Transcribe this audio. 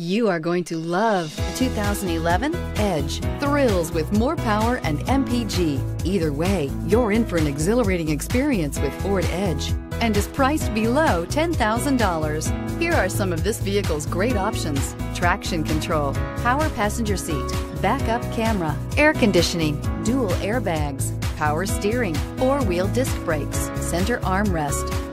You are going to love the 2011 Edge. Thrills with more power and MPG. Either way, you're in for an exhilarating experience with Ford Edge and is priced below $10,000. Here are some of this vehicle's great options. Traction control, power passenger seat, backup camera, air conditioning, dual airbags, power steering, four-wheel disc brakes, center armrest,